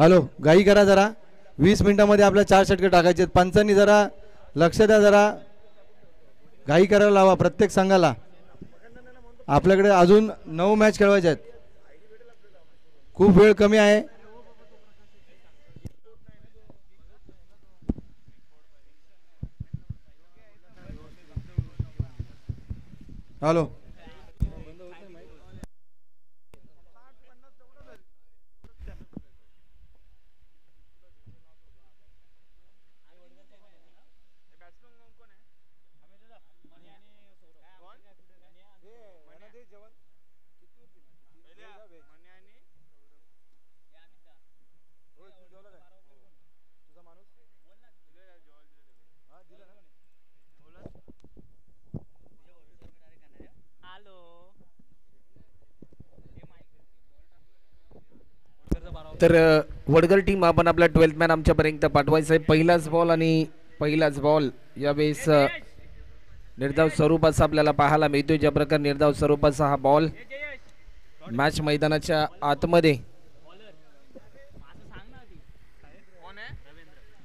Hello गाई करा जरा. वीस मिनिटामध्ये आपल्या चार षटके टाकायचे आहेत. पंचांनी जरा लक्ष द्या जरा. घाई करायला लावा प्रत्येक संघाला. आपल्याकडे अजून नऊ मॅच खेळवायचे आहेत. खूप वेळ कमी आहे. हॅलो. तर वडगर टीम आपण आपला ट्वेल्थ मॅन आमच्यापर्यंत पाठवायचा आहे. पहिलाच बॉल आणि पहिलाच बॉल यावेळेस अ, निर्धाव स्वरूपाचा आपल्याला पाहायला मिळतोय. ज्या प्रकारे निर्धाव स्वरूपाचा हा बॉल मॅच मैदानाच्या आतमध्ये.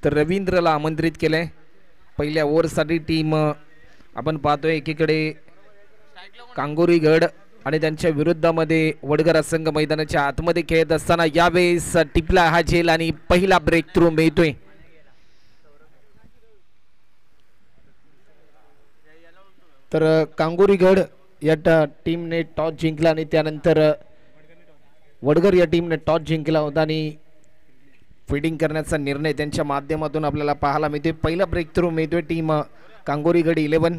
तर रवींद्रला आमंत्रित केलंय. पहिल्या ओव्हरसाठी टीम आपण पाहतोय एकीकडे कांगोरीगड आणि त्यांच्या विरुद्धामध्ये वडगरा संघ मैदानाच्या आतमध्ये खेळत असताना यावेळेस टिपला हा झेल आणि पहिला ब्रेक थ्रू मिळतोय. तर कांगोरीगड या टीमने टॉस जिंकला आणि त्यानंतर वडगर या टीमने टॉस जिंकला होता आणि फिल्डिंग करण्याचा निर्णय त्यांच्या माध्यमातून आपल्याला पाहायला मिळतोय. पहिला ब्रेक थ्रू मिळतोय टीम कांगोरीगड इलेवन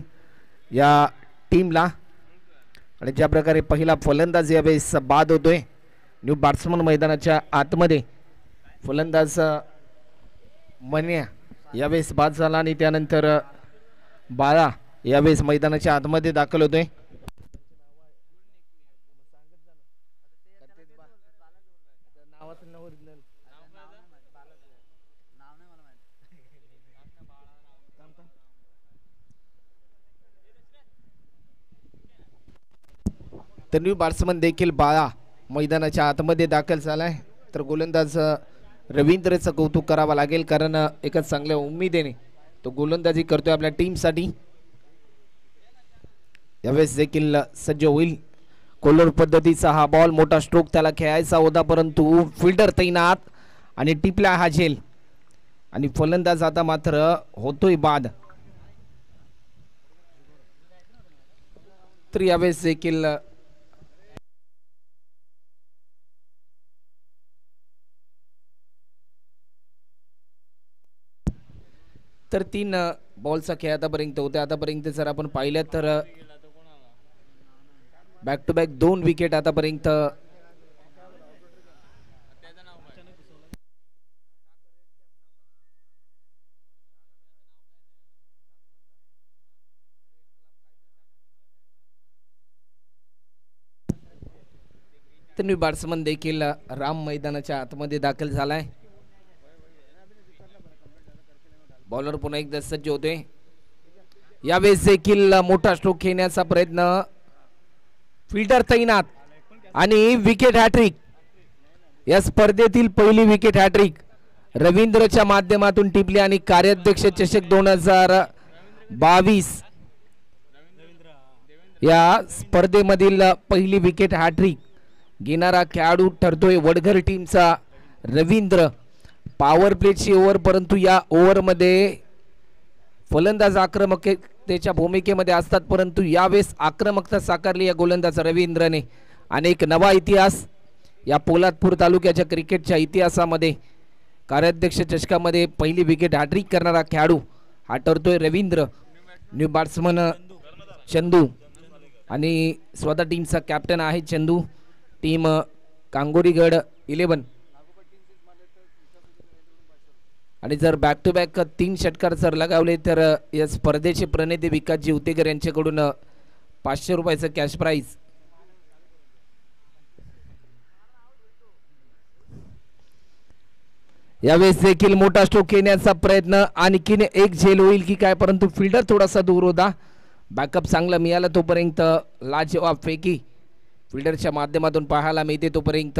या टीमला आणि ज्या प्रकारे पहिला फलंदाज यावेळेस बाद होतोय न्यू बॅट्समन मैदानाच्या आतमध्ये. फलंदाज मन्या यावेळेस बाद झाला आणि त्यानंतर बाळा यावेळेस मैदानाच्या आतमध्ये दाखल होतोय. तर न्यू बॅट्समन देखील बाळा मैदानाच्या आतमध्ये दाखल झालाय. तर गोलंदाज रवींद्रचं कौतुक करावं लागेल कारण एका चांगल्या उमेदीने तो गोलंदाजी करतोय आपल्या टीमसाठी. यावेळेस देखील सज्ज होईल. कोलर पद्धतीचा हा बॉल मोठा स्ट्रोक त्याला खेळायचा होता परंतु फिल्डर तैनात आणि टिपला हा झेल. आणि फलंदाज आता मात्र होतोय बाद. तर यावेळेस देखील तर तीन बॉलचा खेळ आतापर्यंत होते. आतापर्यंत जर आपण पाहिलं तर बॅक टू बॅक दोन विकेट आतापर्यंत. तर बॅट्समन देखील राम मैदानाच्या आतमध्ये दाखल झालाय. बॉलर पुन्हा एकदा सज्ज होते. यावेळेस देखील मोठा स्ट्रोक खेळण्याचा प्रयत्न. फिल्डर तैनात. आणि विकेट हॅट्रिक या स्पर्धेतील पहिली विकेट हॅट्रिक रवींद्रच्या माध्यमातून टिपली आणि कार्याध्यक्ष चषक दोन हजार बावीस. या स्पर्धेमधील पहिली विकेट हॅट्रिक घेणारा खेळाडू ठरतोय वडघर टीमचा रवींद्र. पॉवर प्लेची ओव्हर परंतु या ओव्हरमध्ये फलंदाज आक्रमकतेच्या भूमिकेमध्ये असतात परंतु यावेळेस आक्रमकता साकारली या गोलंदाज रवींद्रने. आणि एक नवा इतिहास या पोलादपूर तालुक्याच्या क्रिकेटच्या इतिहासामध्ये कार्याध्यक्ष चषकामध्ये पहिली विकेट हॅट्रिक करणारा खेळाडू हा ठरतोय रवींद्र. New batsman Chandu. आणि स्वतः टीमचा कॅप्टन आहे चंदू. टीम कांगोरीगड इलेवन आणि जर बॅक टू बॅक तीन षटकार जर लगावले तर या स्पर्धेचे प्रणेते विकासजी उतेकर यांच्याकडून पाचशे रुपयाचं कॅश प्राईज यावेळेस देखील मोठा स्ट्रोक येण्याचा प्रयत्न आणखीन एक झेल होईल की काय परंतु फिल्डर थोडासा दूर होता. बॅकअप चांगला मिळाला तोपर्यंत लाजवाब फेकी. फिल्डरच्या माध्यमातून पाहायला मिळते तोपर्यंत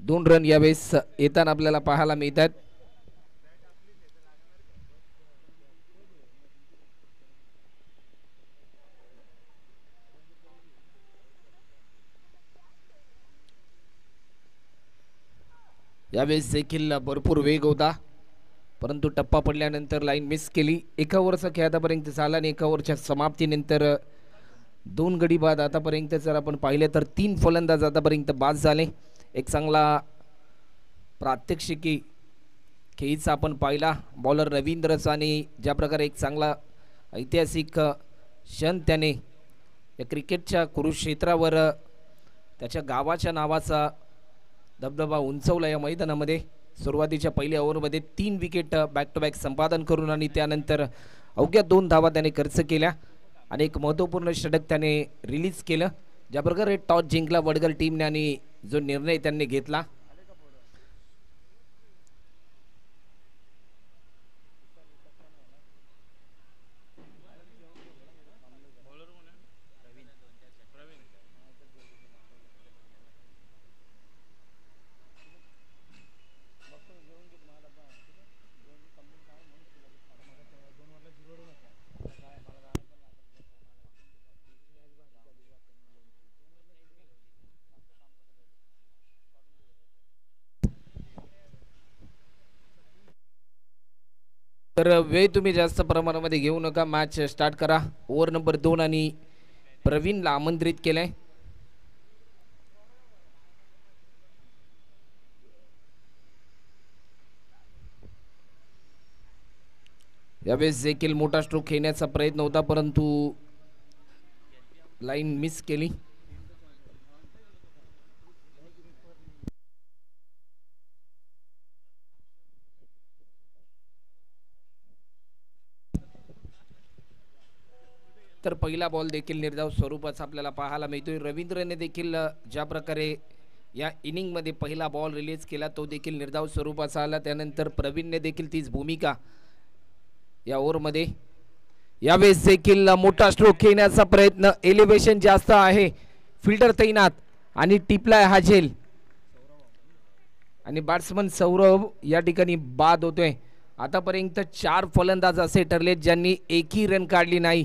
दोन रन यावेळेस येताना आपल्याला पाहायला मिळतात. यावेळेस देखील भरपूर वेग होता. परंतु टप्पा पडल्यानंतर लाईन मिस केली. एका ओव्हरचा खेळ आतापर्यंत झाला आणि एका ओव्हरच्या समाप्तीनंतर दोन गडी बाद आतापर्यंत जर आपण पाहिले तर तीन फलंदाज आतापर्यंत बाद झाले. एक चांगला प्रात्यक्षिकी खेळीचा आपण पाहिला. बॉलर रवींद्रचा आणि ज्या प्रकारे एक चांगला ऐतिहासिक क्षण त्याने या क्रिकेटच्या कुरुक्षेत्रावर त्याच्या गावाच्या नावाचा दबदबा उंचवला या मैदानामध्ये. सुरुवातीच्या पहिल्या ओव्हरमध्ये तीन विकेट बॅक टू बॅक संपादन करून आणि त्यानंतर अवघ्या दोन धावा त्याने खर्च केल्या आणि एक महत्त्वपूर्ण षटक त्याने रिलीज केलं. ज्या प्रकारे टॉस जिंकला वडगल टीमने आणि जो निर्णय त्यांनी घेतला. तर वेळ तुम्ही जास्त प्रमाणामध्ये घेऊ नका. मॅच स्टार्ट करा. ओव्हर नंबर दोन आणि प्रवीणला आमंत्रित केलंय. यावेळेस देखील मोठा स्ट्रोक खेळण्याचा प्रयत्न होता परंतु लाईन मिस केली. तर पहिला बॉल देखील निर्धाव स्वरूपाचा आपल्याला पाहायला मिळतोय. रवींद्रने देखील ज्या प्रकारे या इनिंगमध्ये पहिला बॉल रिलीज केला तो देखील निर्धाव स्वरूपाचा आला. त्यानंतर प्रवीणने देखील तीच भूमिका या ओव्हरमध्ये यावेळेस देखील मोठा स्ट्रोक खेळण्याचा प्रयत्न एलिव्हेशन जास्त आहे. फिल्डर तैनात आणि टिपलाय हा झेल आणि बॅट्समन सौरभ या ठिकाणी बाद होतोय. आतापर्यंत चार फलंदाज असे ठरलेत ज्यांनी एकही रन काढली नाही.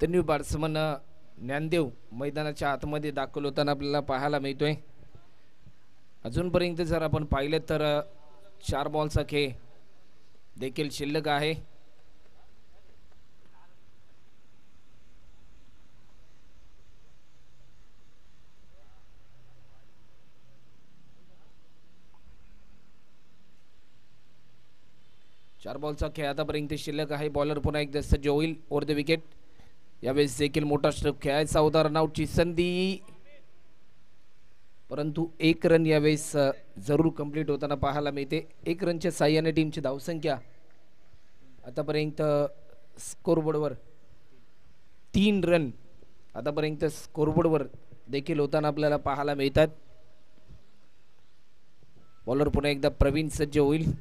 त्यांनी न्यू बॅट्समन ज्ञानदेव मैदानाच्या आतमध्ये दाखल होताना आपल्याला पाहायला मिळतोय. अजूनपर्यंत जर आपण पाहिलं तर चार बॉलचा खेळ देखील शिल्लक आहे. चार बॉलचा खेळ आतापर्यंत शिल्लक आहे. बॉलर पुन्हा एकदा सज्ज होईल. ओर द विकेट यावेळेस देखील मोठा स्ट्रोक खेळायचा होता रनआउटची संधी. परंतु एक रन यावेळेस जरूर कंप्लीट होताना पाहायला मिळते. एक रनच्या साह्याने टीमची धावसंख्या. आतापर्यंत स्कोरबोर्डवर तीन रन आतापर्यंत स्कोरबोर्डवर देखील होताना आपल्याला पाहायला मिळतात. बॉलर पुन्हा एकदा प्रवीण सज्ज होईल.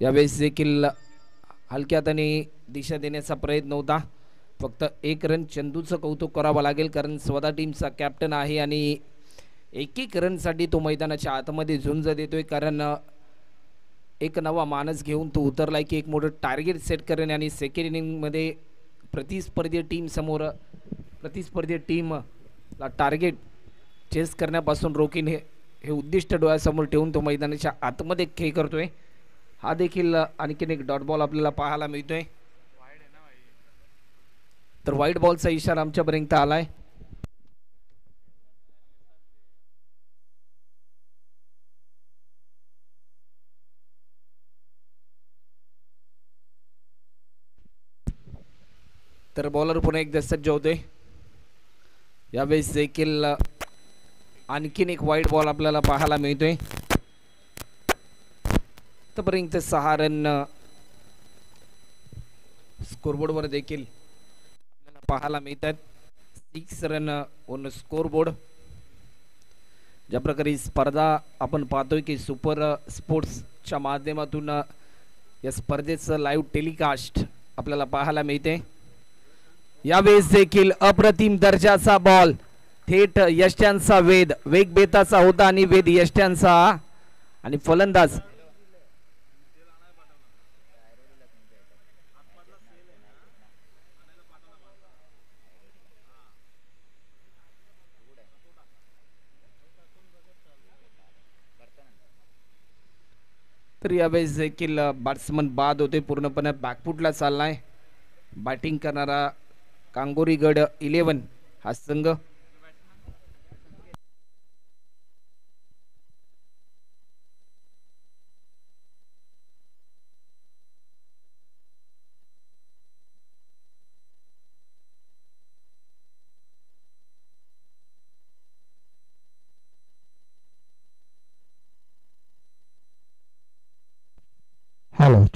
यावेळेस देखील हलक्यात आणि दिशा देण्याचा प्रयत्न होता. फक्त एक रन चंदूचं कौतुक करावं लागेल कारण स्वतः टीमचा कॅप्टन आहे आणि एक एक रनसाठी तो मैदानाच्या आतमध्ये झुंज देतोय कारण एक नवा मानस घेऊन तो उतरलाय की एक मोठं टार्गेट सेट करेन आणि सेकंड इनिंगमध्ये प्रतिस्पर्धी टीमसमोर प्रतिस्पर्धी टीमला टार्गेट चेस करण्यापासून रोखीन हे हे उद्दिष्ट डोळ्यासमोर ठेवून तो मैदानाच्या आतमध्ये खेळ करतोय. हा देखील आणखीन एक डॉट बॉल आपल्याला पाहायला मिळतोय. तर व्हाईट बॉलचा इशारा आमच्यापर्यंत आलाय. तर बॉलर पुन्हा एकदा सज्ज होते यावेळेस देखील आणखीन एक वाईट बॉल आपल्याला पाहायला मिळतोय. आतापर्यंत सहा रन स्कोरबोर्डवर देखील पाहायला मिळत आहेत six run on scoreboard ज्या प्रकारे स्पर्धा आपण पाहतोय की सुपर स्पोर्ट्सच्या माध्यमातून या स्पर्धेचं लाईव्ह टेलिकास्ट आपल्याला पाहायला मिळते. यावेळेस देखील अप्रतिम दर्जाचा बॉल थेट यष्ट्यांचा वेद वेग बेताचा होता आणि वेद यष्ट्यांचा. आणि फलंदाज तर यावेळेस देखील बॅट्समन बाद होते. पूर्णपणे बॅकफुटला आहे बॅटिंग करणारा कांगोरीगड इलेवन हा संघ.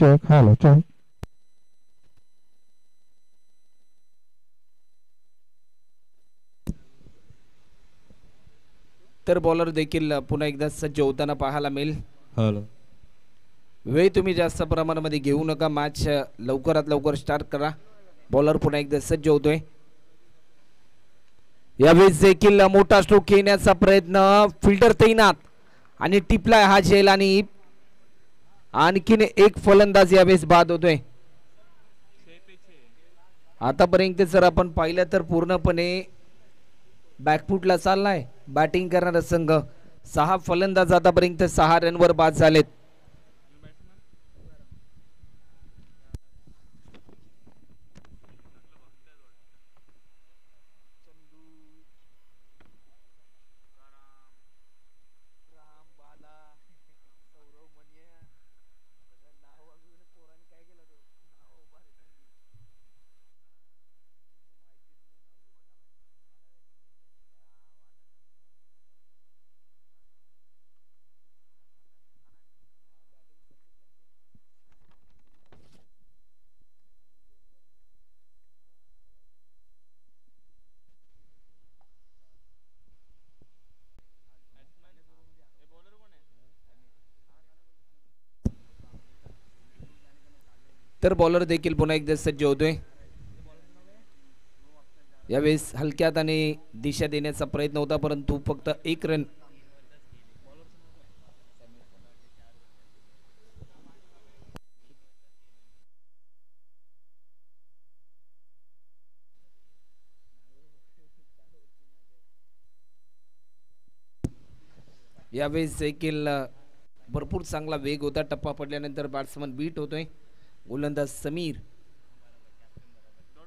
Hello, check. तर बॉलर देखील पुन्हा एकदा सज्ज होताना पाहायला मिळेल. हॅलो वेळ तुम्ही जास्त प्रमाणामध्ये घेऊ नका मॅच लवकरात लवकर स्टार्ट करा. बॉलर पुन्हा एकदा सज्ज होतोय. यावेळेस देखील मोठा स्ट्रोक घेण्याचा प्रयत्न फिल्डर तैनात. आणि टिपलाय हा झेल आणि आणखीन एक फलंदाज यावेळेस बाद होतोय. आतापर्यंत जर आपण पाहिलं तर पूर्णपणे बॅकफूटला चाललाय. बॅटिंग करणारा संघ सहा फलंदाज आतापर्यंत सहा रनवर बाद झालेत. तर बॉलर देखील पुन्हा एकदा सज्ज होतोय यावेळेस हलक्यात आणि दिशा देण्याचा प्रयत्न होता परंतु फक्त एक रन यावेळेस देखील भरपूर चांगला वेग होता. टप्पा पडल्यानंतर बॅट्समन बीट होतोय. गोलंदाज समीर.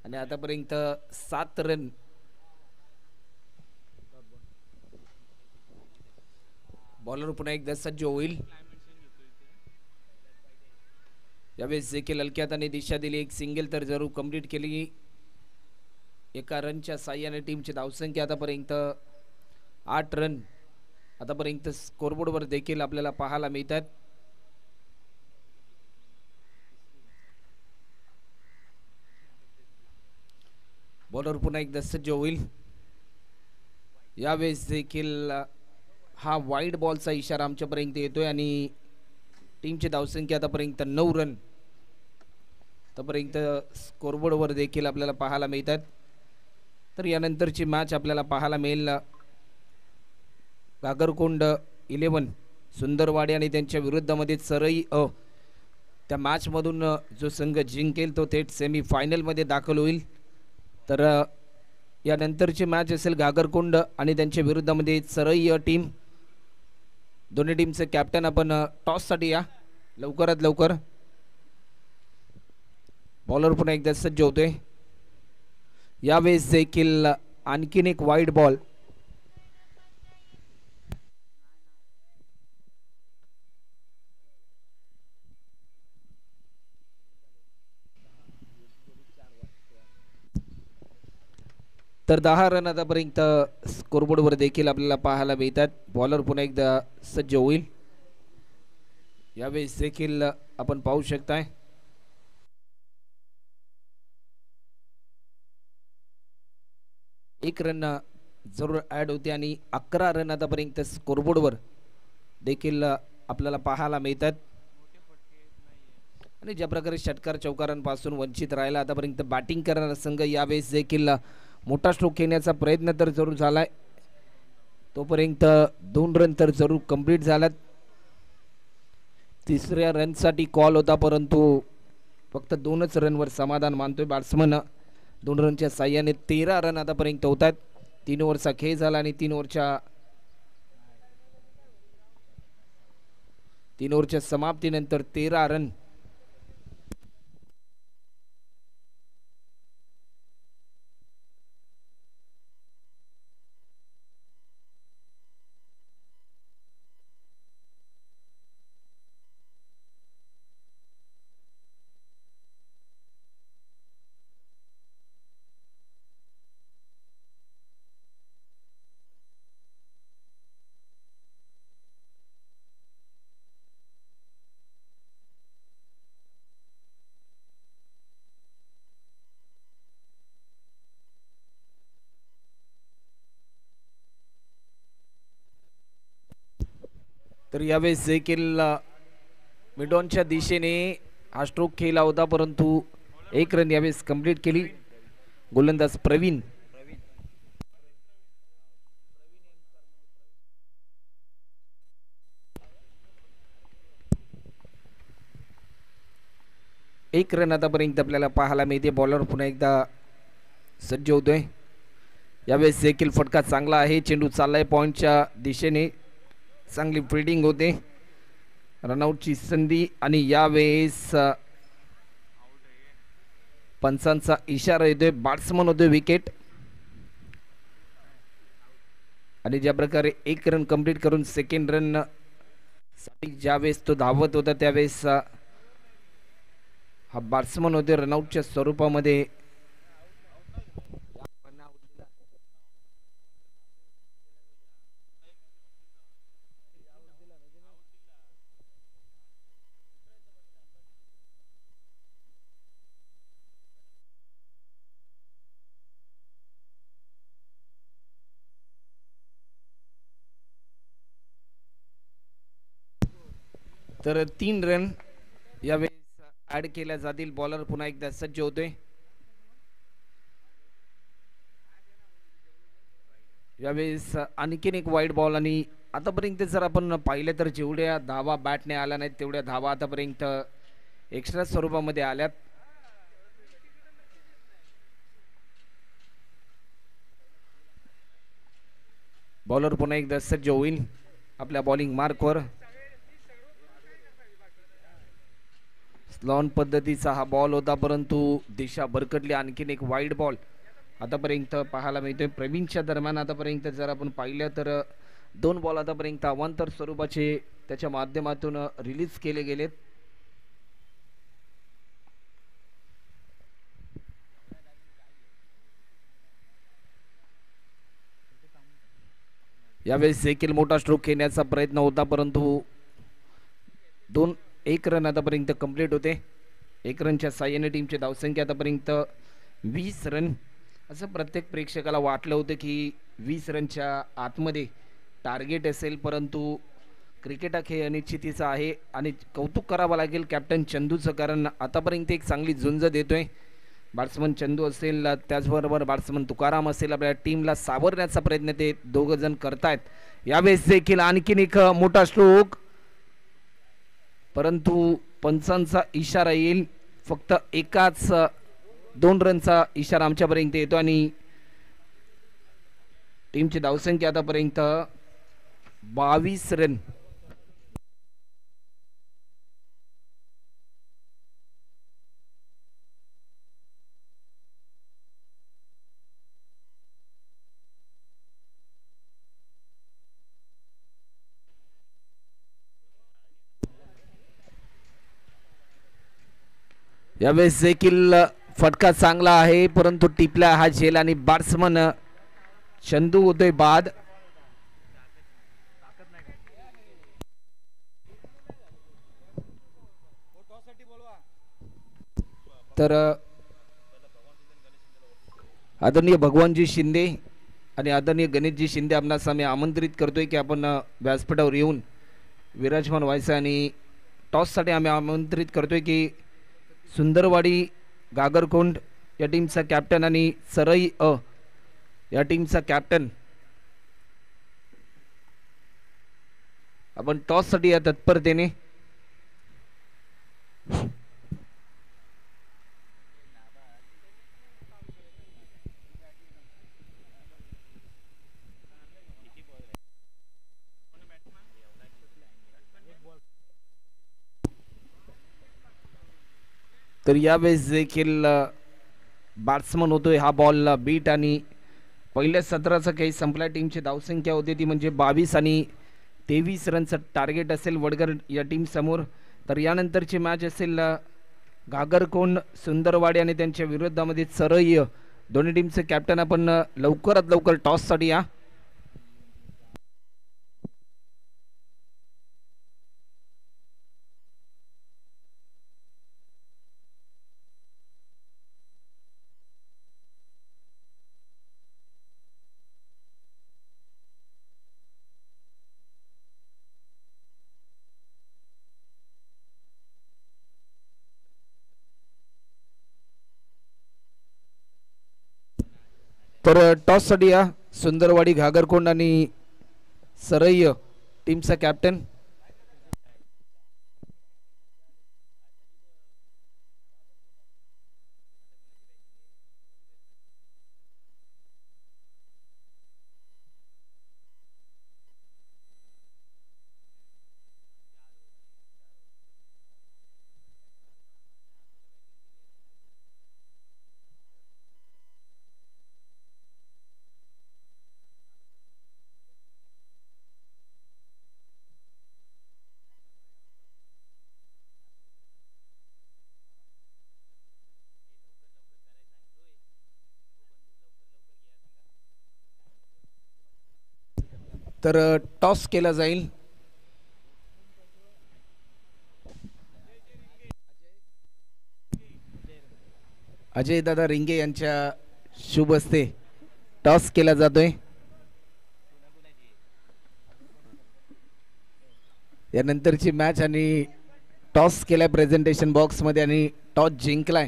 आणि आतापर्यंत सात रन. बॉलर पुन्हा एकदा सज्ज होईल. यावेळेस देखील हलक्यात त्याने दिशा दिली एक सिंगल तर जरूर कंप्लीट केली. एका रनच्या साह्याने टीमची धावसंख्या आतापर्यंत आठ रन. आतापर्यंत स्कोरबोर्डवर देखील आपल्याला पाहायला मिळतात. बॉलर पुन्हा एकदा सज्ज होईल. यावेळेस देखील हा वाईड बॉलचा इशारा आमच्यापर्यंत येतोय आणि टीमची धावसंख्या आतापर्यंत नऊ रन आतापर्यंत स्कोरबोर्डवर देखील आपल्याला पाहायला मिळतात. तर यानंतरची मॅच आपल्याला पाहायला मिळेल अ, गागरकोंड इलेवन सुंदरवाडी आणि त्यांच्या विरुद्धमध्ये सरई अ. त्या मॅचमधून जो संघ जिंकेल तो थेट सेमी फायनलमध्ये दाखल होईल. तर यानंतरची मॅच असेल गागरकोंड आणि त्यांच्या विरुद्धमध्ये सरई टीम दोन्ही टीमचे कॅप्टन आपण टॉससाठी या. लवकरात लवकर. बॉलर पुन्हा एकदा सज्ज होतोय. यावेळेस देखील आणखीन एक वाईट बॉल तर दहा रन आतापर्यंत स्कोरबोर्डवर देखील आपल्याला पाहायला मिळतात. बॉलर पुन्हा एकदा सज्ज होईल. यावेळेस देखील आपण पाहू शकताय. एक रन जरूर ॲड होते आणि अकरा रन आतापर्यंत स्कोरबोर्डवर देखील आपल्याला पाहायला मिळतात. आणि ज्या प्रकारे षटकार चौकारांपासून वंचित राहिला आतापर्यंत बॅटिंग करणारा संघ यावेळेस देखील मोठा स्ट्रोक घेण्याचा प्रयत्न तर जरूर झालाय. तोपर्यंत दोन रन तर जरूर कंप्लीट झाल्यात. तिसऱ्या रनसाठी कॉल होता परंतु फक्त दोनच रनवर समाधान मानतोय बॅट्समन दोन रनच्या साह्याने तेरा रन आतापर्यंत होत आहेत तीन ओव्हरचा खेळ झाला आणि तीन ओव्हरच्या तीन ओव्हरच्या समाप्तीनंतर तेरा रन तर यावेळेस देखील मिडॉनच्या दिशेने हा स्ट्रोक केला होता परंतु एक रन यावेळेस कंप्लीट केली. गोलंदाज प्रवीण. एक रन आतापर्यंत आपल्याला पाहायला मिळते. बॉलर पुन्हा एकदा सज्ज होतोय. यावेळेस देखील फटका चांगला आहे. चेंडू चाललाय पॉईंटच्या दिशेने. चांगली फिल्डिंग होते. रनआउटची संधी आणि यावेळेस पंचांचा इशारा येतोय. बॅट्समन होतोय विकेट आणि ज्या प्रकारे एक रन कंप्लीट करून सेकंड रनसाठी ज्यावेळेस तो धावत होता त्यावेळेस हा बॅट्समन होते. रनआउटच्या स्वरूपामध्ये तर तीन रन यावेळेस ऍड केल्या जातील बॉलर पुन्हा एकदा सज्ज होतोय. यावेळेस आणखीन एक वाईट बॉल आणि आतापर्यंत जर आपण पाहिलं तर जेवढ्या धावा बॅटने आल्या नाहीत तेवढ्या धावा आतापर्यंत एक्स्ट्रा स्वरूपामध्ये आल्यात. बॉलर पुन्हा एकदा सज्ज होईल आपल्या बॉलिंग मार्कवर लॉन पद्धतीचा हा बॉल होता परंतु दिशा भरकटली. आणखीन एक वाईड बॉल आतापर्यंत पाहायला मिळतोय प्रवीणच्या दरम्यान. आतापर्यंत जर आपण पाहिलं तर दोन बॉल आतापर्यंत अवांतर स्वरूपाचे त्याच्या माध्यमातून रिलीज केले गेलेत. यावेळेस देखील मोठा स्ट्रोक घेण्याचा प्रयत्न होता परंतु दोन एक रन आतापर्यंत कंप्लीट होते. एक रनच्या साह्याने टीमची धावसंख्या आतापर्यंत वीस रन असं प्रत्येक प्रेक्षकाला वाटलं होतं की वीस रनच्या आतमध्ये टार्गेट असेल परंतु क्रिकेट खेळ अनिश्चितीचा आहे आणि कौतुक करावं लागेल कॅप्टन चंदूचं कारण आतापर्यंत एक चांगली झुंज देतोय. बॅट्समन चंदू असेल त्याचबरोबर बॅट्समन तुकाराम असेल आपल्या टीमला सावरण्याचा प्रयत्न ते दोघं जण करतायत. यावेळेस देखील आणखीन एक मोठा स्ट्रोक परंतु पंचांचा इशारा येईल. फक्त एकाच दोन रनचा इशारा आमच्यापर्यंत येतो आणि टीमची धावसंख्या आतापर्यंत बावीस रन यावेळेस देखील फटका चांगला आहे परंतु टिपला हा झेल आणि बॅट्समन चंदू उदय बाद. तर आदरणीय भगवानजी शिंदे आणि आदरणीय गणेशजी शिंदे आपणास आम्ही आमंत्रित करतोय की आपण व्यासपीठावर येऊन विराजमान व्हायचं आणि टॉससाठी आम्ही आमंत्रित करतोय की सुंदरवाडी गागरकोंड या टीमचा कॅप्टन आणि सरई अ या टीमचा कॅप्टन आपण टॉससाठी या तत्परतेने तर यावेळेस देखील बॅट्समन होतोय हा बॉलला बीट आणि पहिल्या सत्राचा काही संपल्या टीमची धावसंख्या होती ती म्हणजे बावीस आणि तेवीस रनचं टार्गेट असेल वडगर या टीमसमोर तर यानंतरची मॅच असेल घागरकोंड सुंदरवाडी आणि त्यांच्या विरोधामध्ये सरय दोन्ही टीमचे कॅप्टन आपण लवकरात लवकर टॉससाठी या. तर टॉससाठी या सुंदरवाडी घागरकोंड आणि सरय्य टीमचा कॅप्टन तर टॉस केला जाईल. अजय दादा रिंगे यांच्या शुभ हस्ते टॉस केला जातोय. यानंतरची मॅच आणि टॉस केलाय प्रेझेंटेशन बॉक्समध्ये आणि टॉस जिंकलाय.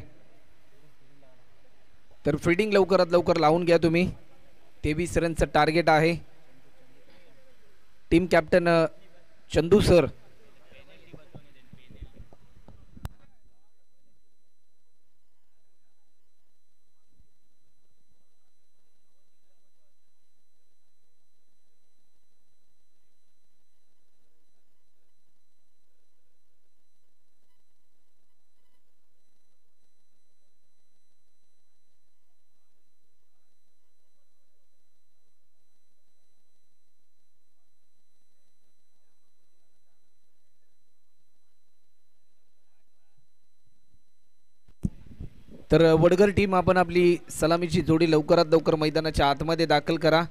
तर फिल्डिंग लवकरात लवकर लावून घ्या तुम्ही. तेवीस रनचं टार्गेट आहे. टीम कॅप्टन चंदू सर तर वडगर टीम आपण आपली सलामीची जोडी लवकरात लवकर मैदानाच्या आतमध्ये दाखल करा.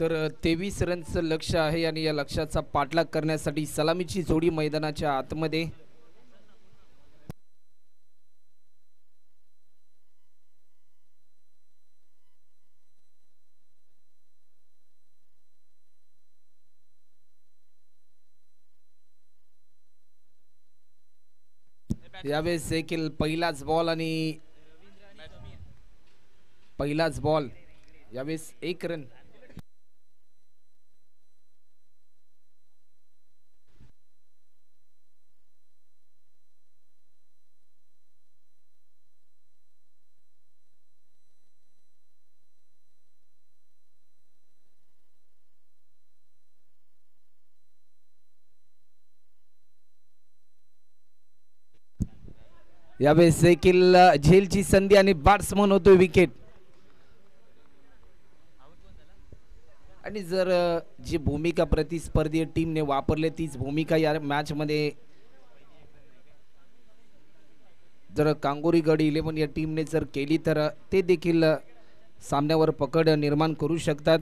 तर तेवीस रनचं लक्ष आहे आणि या लक्ष्याचा पाठलाग करण्यासाठी सलामीची जोडी मैदानाच्या आतमध्ये. यावेळेस देखील पहिलाच बॉल आणि पहिलाच बॉल यावेळेस एक रन यावेळेस देखील झेलची संधी आणि बॅट्समन होतोय विकेट. आणि जर जी भूमिका प्रतिस्पर्धी टीमने वापरली तीच भूमिका या मॅच मध्ये जर कांगोरी गड इलेव्हन या टीमने जर केली तर ते देखील सामन्यावर पकड निर्माण करू शकतात.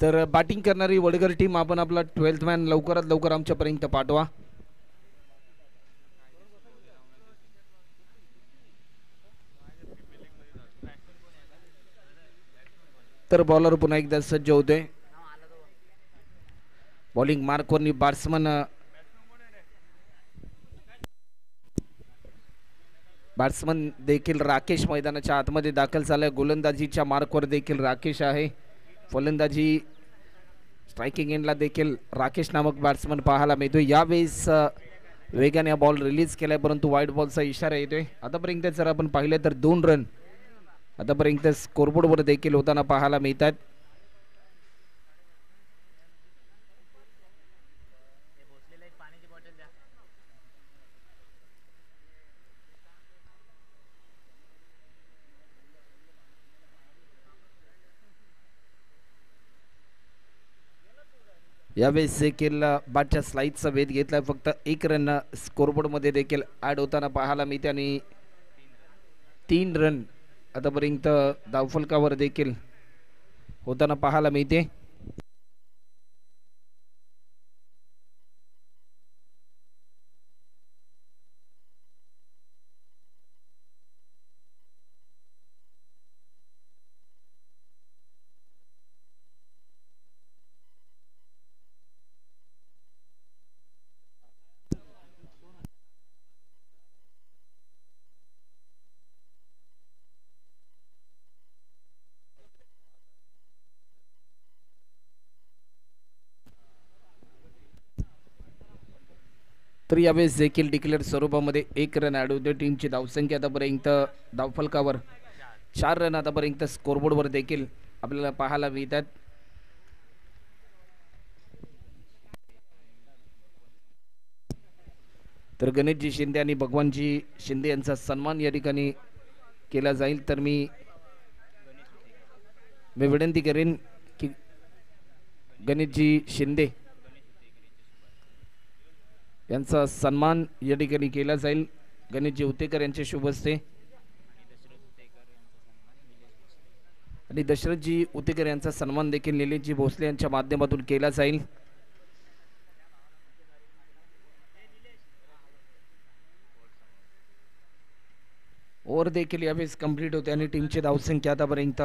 तर बॅटिंग करणारी वडगर टीम आपण आपला ट्वेल्थ मॅन लवकरात लवकर आमच्यापर्यंत पाठवा. तर बॉलर पुन्हा एकदा सज्ज होते बॉलिंग मार्कवरनी बॅट्समन बॅट्समन देखील राकेश मैदानाच्या आतमध्ये दाखल झालाय. गोलंदाजीच्या मार्कवर देखील राकेश आहे. फलंदाजी स्ट्रायकिंग एंडला देखील राकेश नामक बॅट्समन पाहायला मिळतो यावेळेस वेगाने बॉल रिलीज केलाय परंतु वाईट बॉलचा इशारा येतोय. आतापर्यंत जर आपण पाहिलं तर दोन रन आतापर्यंत स्कोरबोर्डवर देखील होताना पाहायला मिळतात यावेळेस देखील बादच्या स्लाईडचा वेध घेतलाय फक्त एक रन स्कोरबोर्डमध्ये देखील ॲड होताना पाहायला मिळते आणि तीन रन आतापर्यंत धावफलकावर देखील होताना पाहायला मिळते. तर यावेळेस देखील डिक्लेअर स्वरूपामध्ये एक रन ॲड टीमची धावसंख्या आतापर्यंत धावफलकावर चार रन आतापर्यंत स्कोरबोर्डवर देखील आपल्याला पाहायला मिळतात. तर गणेशजी शिंदे आणि भगवानजी शिंदे यांचा सन्मान या ठिकाणी केला जाईल. तर मी मी विनंती करेन की गणेशजी शिंदे यांचा सन्मान या ठिकाणी केला जाईल. गणेश उतेकर यांच्या शुभ हस्ते. आणि दशरथजी उतेकर यांचा सन्मान देखील निलेशजी भोसले यांच्या माध्यमातून केला जाईल. ओव्हर देखील यावेळेस कंप्लीट होते आणि टीमची धावसंख्या आतापर्यंत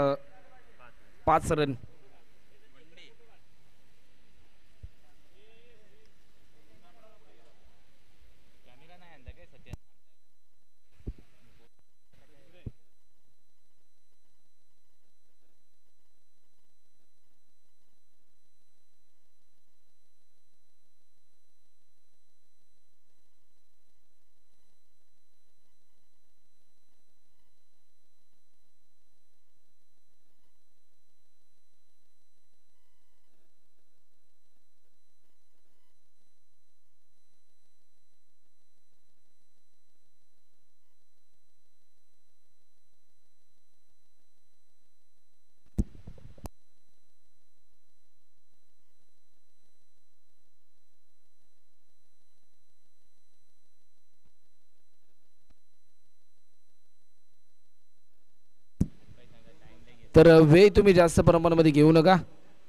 पाच रन. तर वेळ तुम्ही जास्त प्रमाणामध्ये घेऊ नका.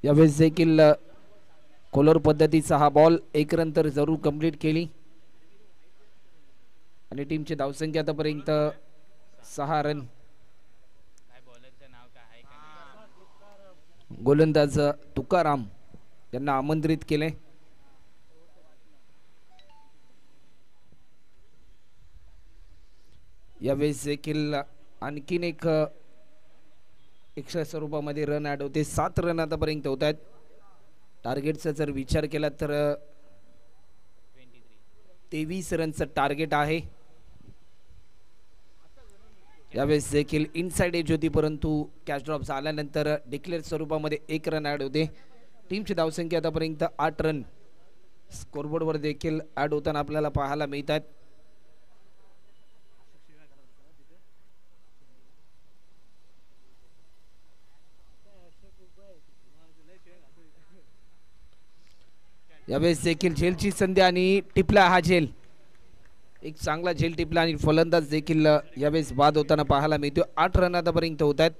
यावेळेस देखील कोलर पद्धतीचा हा बॉल एक रन तर जरूर कंप्लीट केली. आणि टीमची धावसंख्या आतापर्यंत सहा रन गोलंदाज तुकाराम यांना आमंत्रित केले. यावेळेस देखील आणखीन एक एक्स्ट्रा स्वरूपामध्ये रन ॲड होते. सात रन आतापर्यंत होत आहेत. टार्गेटचा जर विचार केला तर तेवीस रनचं टार्गेट आहे. यावेळेस देखील इनसाइड एज होती परंतु कॅच ड्रॉप झाल्यानंतर डिक्लेअर स्वरूपामध्ये एक रन ॲड होते. टीमची धावसंख्या आतापर्यंत आठ रन स्कोरबोर्डवर देखील ॲड होताना आपल्याला पाहायला मिळतात यावेळेस देखील झेलची संधी आणि टिपला हा झेल. एक चांगला झेल टिपला आणि फलंदाज देखील यावेळेस बाद होताना पाहायला मिळतो आठ रन आतापर्यंत होत आहेत.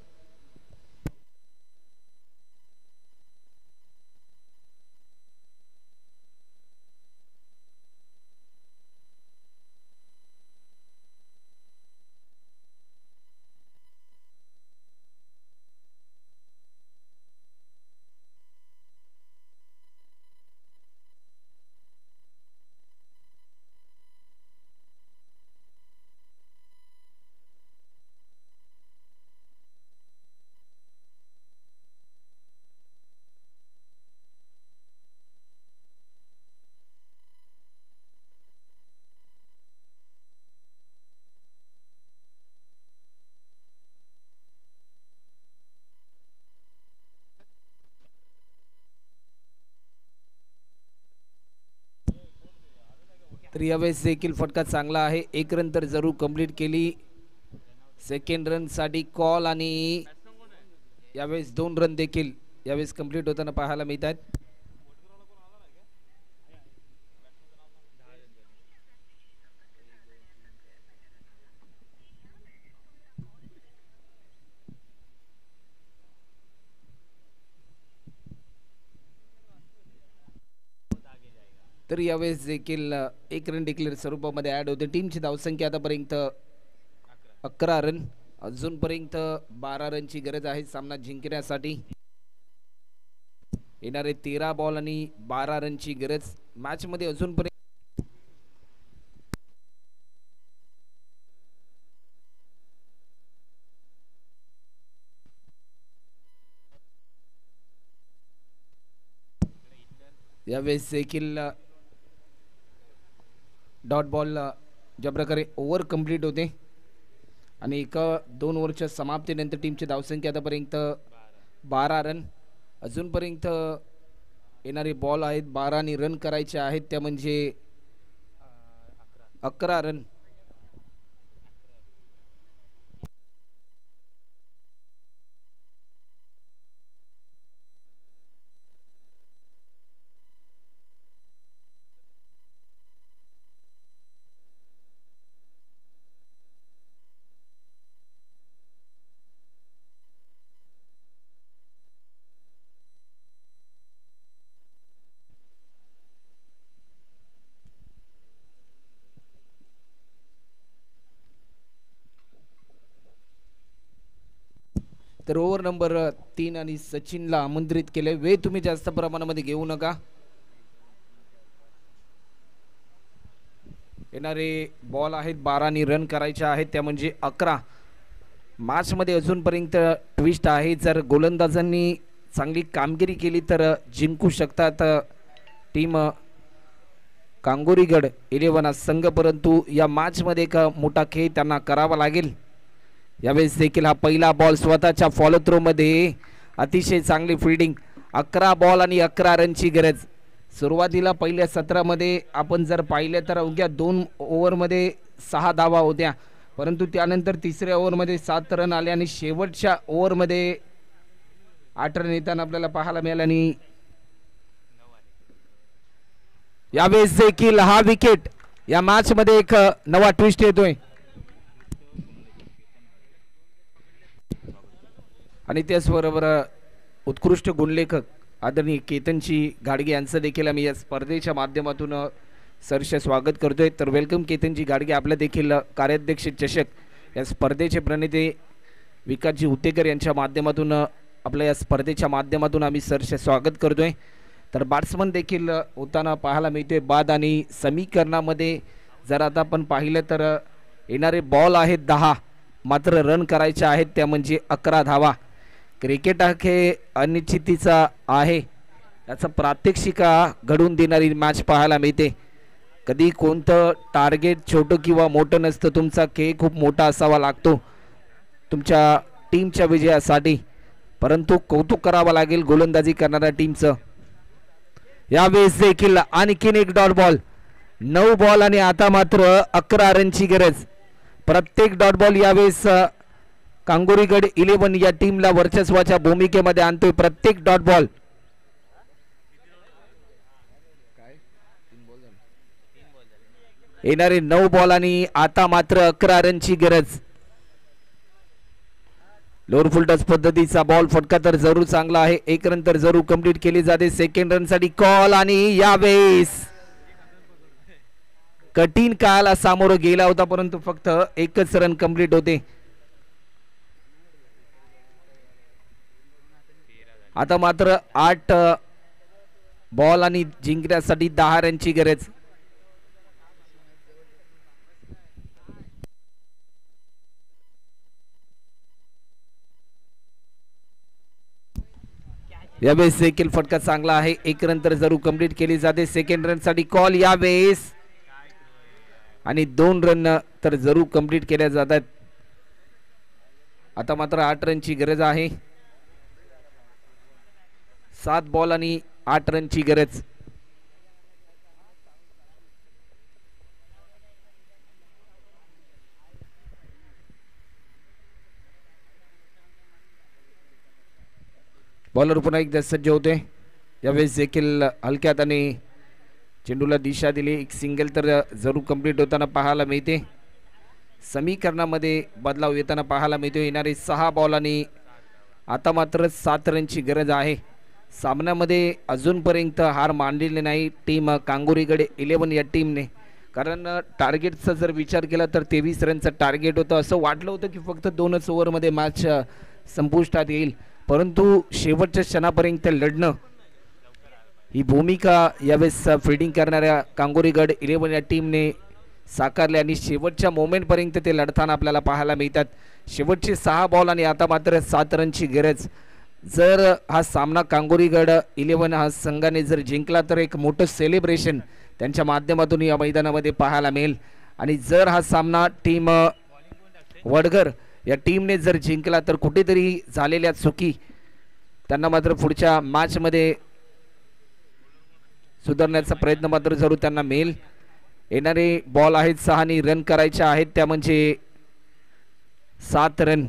तर यावेळेस देखील फटका चांगला आहे. एक रन तर जरूर कंप्लीट केली. सेकंड रनसाठी कॉल आणि यावेळेस दोन रन देखील यावेळेस कंप्लीट होताना पाहायला मिळत आहेत. तर यावेळेस देखील एक रन डिक्लेअर स्वरूपामध्ये ॲड होते. टीमची धावसंख्या आतापर्यंत अकरा रन अजूनपर्यंत बारा रनची गरज आहे सामना जिंकण्यासाठी. येणारे तेरा बॉल आणि बारा रनची गरज. मॅचमध्ये अजूनपर्यंत यावेळेस देखील डॉट बॉलला ज्या प्रकारे ओव्हर कंप्लीट होते आणि एका दोन ओव्हरच्या समाप्तीनंतर टीमची धावसंख्या आतापर्यंत बारा रन. अजूनपर्यंत येणारे बॉल आहेत बारा आणि रन करायचे आहेत. त्या म्हणजे अकरा रन. तर ओव्हर नंबर तीन आणि सचिनला आमंत्रित केले. वेळ तुम्ही जास्त प्रमाणामध्ये घेऊ नका. येणारे बॉल आहेत बारा आणि रन करायचे आहेत. त्या म्हणजे अकरा. मार्चमध्ये अजूनपर्यंत ट्विस्ट आहे. जर गोलंदाजांनी चांगली कामगिरी केली तर जिंकू शकतात टीम कांगोरीगड इलेव्हन संघ. परंतु या मॅचमध्ये एक मोठा खेळ त्यांना करावा लागेल. यावेळेस देखील हा पहिला बॉल स्वतःच्या फॉलो थ्रोमध्ये अतिशय चांगली फिल्डिंग अकरा बॉल आणि अकरा रनची गरज. सुरुवातीला पहिल्या सत्रामध्ये आपण जर पाहिलं तर अवघ्या दोन ओव्हरमध्ये सहा धावा होत्या. परंतु त्यानंतर तिसऱ्या ओव्हरमध्ये सात रन आले आणि शेवटच्या ओव्हरमध्ये आठ रन येताना आपल्याला पाहायला मिळालं आणि यावेळेस देखील हा विकेट या मॅच मध्ये एक नवा ट्विस्ट येतोय. आणि त्याचबरोबर उत्कृष्ट गुणलेखक आदरणीय केतनची गाडगे यांचं देखील आम्ही या स्पर्धेच्या माध्यमातून अ, स्वागत करतोय. तर वेलकम केतनजी गाडगे आपल्या देखील कार्याध्यक्ष चषक या स्पर्धेचे प्रणेते विकासजी उतेकर यांच्या माध्यमातून आपल्या या स्पर्धेच्या माध्यमातून आम्ही सहर्ष स्वागत करतोय. तर बॅट्समन देखील होताना पाहायला मिळतोय बाद आणि समीकरणामध्ये जर आता आपण पाहिलं तर येणारे बॉल आहेत दहा. मात्र रन करायचे आहेत त्या म्हणजे अकरा धावा. क्रिकेट हा खेळ अनिश्चितीचा आहे. याचा प्रात्यक्षिका घडून देणारी मॅच पाहायला मिळते. कधी कोणतं टार्गेट छोटं किंवा मोठं नसतं तुमचा खेळ खूप मोठा असावा लागतो. तुमच्या टीमच्या विजयासाठी. परंतु कौतुक करावं लागेल गोलंदाजी करणाऱ्या टीमचं यावेळेस देखील आणखीन एक डॉट बॉल नऊ बॉल आणि आता मात्र अकरा रनची गरज. प्रत्येक डॉट बॉल यावेळेस कांगोरीगड इलेव्हन या टीमला वर्चस्वाच्या भूमिकेमध्ये आणतोय प्रत्येक डॉट बॉल. येणारे नऊ बॉल आणि आता मात्र अकरा रनची गरज. लोअर फुलटस पद्धतीचा बॉल फटका तर जरूर चांगला आहे. एक रन तर जरूर कंप्लीट केली जाते. सेकंड रनसाठी कॉल आणि यावेळेस. कठीण काळाला सामोरं गेला होता परंतु फक्त एकच रन कंप्लीट होते. आता मात्र आठ बॉल आणि जिंकण्यासाठी दहा रनची गरज. यावेळेस देखील फटका चांगला आहे. एक रन तर जरूर कंप्लीट केली जाते. सेकंड रनसाठी कॉल यावेळेस. आणि दोन रन तर जरूर कंप्लीट केल्या जातात. आता मात्र आठ रनची गरज आहे. सात बॉल आणि आठ रनची गरज. बॉलर पुन्हा एकदा सज्ज होते. यावेळेस देखील हलक्यात आणि चेंडूला दिशा दिली. एक सिंगल तर जरूर कंप्लीट होताना पाहायला मिळते. समीकरणामध्ये बदलाव येताना पाहायला मिळतो येणारे सहा बॉल आणि आता मात्र सात रनची गरज आहे. सामन्यामध्ये अजूनपर्यंत हार मानलेली नाही. टीम कांगोरीकडे इलेवन या टीमने. कारण टार्गेटचा जर विचार केला तर तेवीस रनचं टार्गेट होतं. असं वाटलं होतं की फक्त दोनच ओव्हरमध्ये मॅच संपुष्टात येईल. परंतु शेवटच्या क्षणापर्यंत लढणं ही भूमिका यावेळेस फिल्डिंग करणाऱ्या कांगोरीगड इलेव्हन या टीमने साकारले आणि शेवटच्या मोमेंटपर्यंत ते लढताना आपल्याला पाहायला मिळतात. शेवटचे सहा बॉल आणि आता मात्र सात रनची गरज जर हा सामना कांगोरीगड इलेव्हन हा संघाने जर जिंकला तर एक मोठं सेलिब्रेशन त्यांच्या माध्यमातून या मैदानामध्ये पाहायला मिळेल. आणि जर हा सामना टीम वडगर या टीमने जर जिंकला तर कुठेतरी झालेल्या चुकी त्यांना मात्र पुढच्या मॅचमध्ये सुधारण्याचा प्रयत्न मात्र जरूर त्यांना मिळेल. येणारे बॉल आहेत सहानी रन करायचे आहेत. त्या म्हणजे सात रन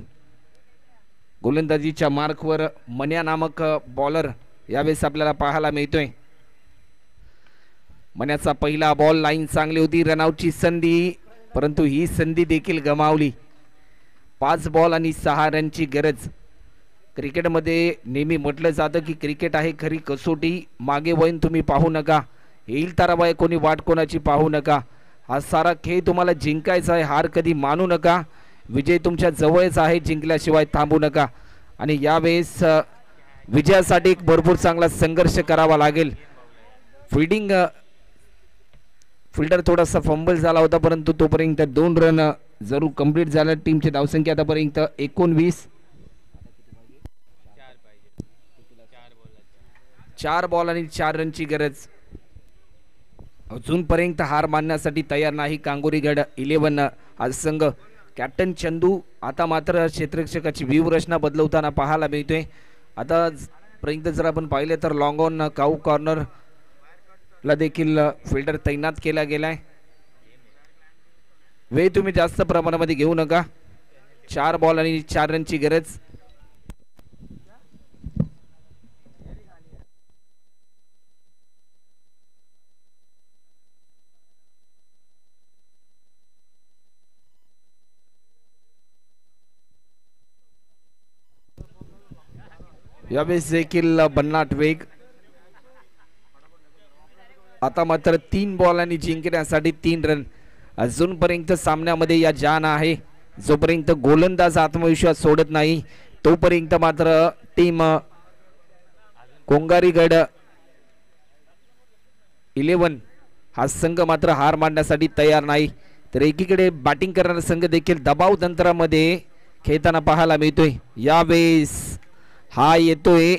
गोलंदाजीच्या मार्कवर मन्या नामक बॉलर यावेळेस आपल्याला पाहायला मिळतोय. मन्याचा पहिला बॉल लाईन चांगली होती रनआउटची संधी परंतु ही संधी देखील गमावली. पाच बॉल आणि सहा रनची गरज. क्रिकेटमध्ये नेहमी म्हटलं जातं की क्रिकेट आहे खरी कसोटी. मागे वळून तुम्ही पाहू नका. येईल ताराबाई कोणी वाट कोणाची पाहू नका. हा सारा खेळ तुम्हाला जिंकायचा आहे हार कधी मानू नका. विजय तुमच्या जवळच आहे जिंकल्याशिवाय थांबू नका. आणि यावेळेस विजयासाठी एक भरपूर चांगला संघर्ष करावा लागेल. फिल्डिंग फिल्डर थोडासा फंबल झाला होता परंतु तोपर्यंत दोन रन जरूर कंप्लीट झाल्या टीमची धावसंख्या आतापर्यंत एकोणवीस. चार बॉल आणि चार रनची गरज. अजूनपर्यंत हार मानण्यासाठी तयार नाही कांगोरीगड इलेव्हन हा संघ. कॅप्टन चंदू आता मात्र क्षेत्ररक्षकाची व्यूहरचना बदलवताना पाहायला मिळतोय. आता पर्यंत जर आपण पाहिले तर लॉंग ऑन काऊ कॉर्नर ला देखील फिल्डर तैनात केला गेलाय. वेळ तुम्ही जास्त प्रमाणामध्ये घेऊ नका. चार बॉल आणि चार रनची गरज. यावेळेस देखील भन्नाट वेग. आता मात्र तीन बॉलांनी जिंकण्यासाठी तीन रन अजूनपर्यंत सामन्यामध्ये या जान आहे. जोपर्यंत गोलंदाज आत्मविश्वास सोडत नाही तोपर्यंत मात्र टीम कोंगारीगड इलेवन हा संघ मात्र हार मांडण्यासाठी तयार नाही. तर एकीकडे बॅटिंग करणारा संघ देखील दबाव तंत्रामध्ये खेळताना पाहायला मिळतोय. यावेळेस हा येतोय.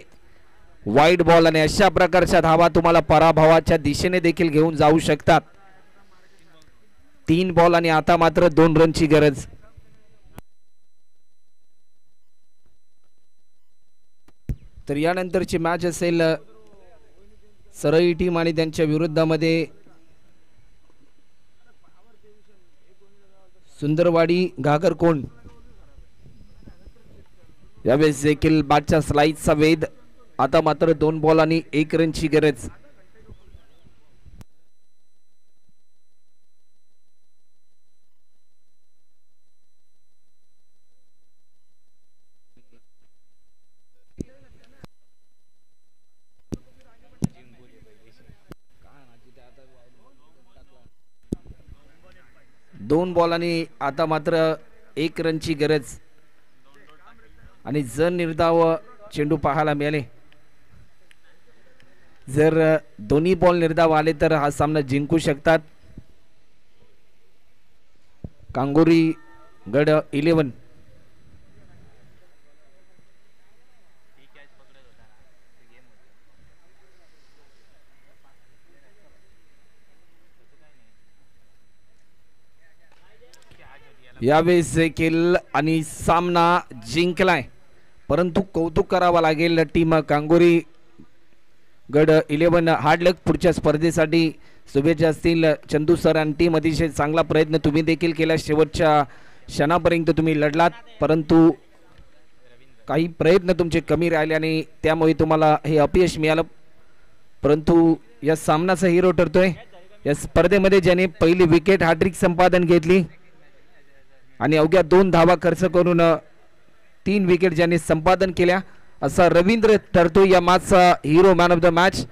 वाईट बॉल आणि अशा प्रकारच्या धावा तुम्हाला पराभवाच्या दिशेने देखील घेऊन जाऊ शकतात. तीन बॉल आणि आता मात्र दोन रनची गरज. तर यानंतरची मॅच असेल सरळी टीम आणि त्यांच्या विरुद्धामध्ये सुंदरवाडी घागरकोंड. यावेळेस देखील बादच्या स्लाईडचा वेध. आता मात्र दोन बॉल आणि एक रनची गरज. दोन बॉल आणि आता मात्र एक रनची गरज. आणि जर निर्धाव चेंडू पाहायला मिळाले जर दोन्ही बॉल निर्धाव आले तर हा सामना जिंकू शकतात. कांगोरी गड इलेवन यावेळेस देखील आणि सामना जिंकलाय. परंतु कौतुक करावं लागेल. टीम कांगोरी गड इलेव्हन हार्ड लक पुढच्या स्पर्धेसाठी शुभेच्छा असतील. चंदू सर आणि टीम अतिशय चांगला प्रयत्न तुम्ही देखील केला. शेवटच्या क्षणापर्यंत तुम्ही लढलात. परंतु काही प्रयत्न तुमचे कमी राहिले आणि त्यामुळे तुम्हाला हे अपयश मिळालं. परंतु या सामनाचा हिरो ठरतोय. या स्पर्धेमध्ये ज्याने पहिली विकेट हॅट्रिक संपादन घेतली आणि अवघ्या दोन धावा खर्च करून तीन विकेट ज्यांनी संपादन केल्या. असा रवींद्र ठरतो या मॅचचा hero man of the match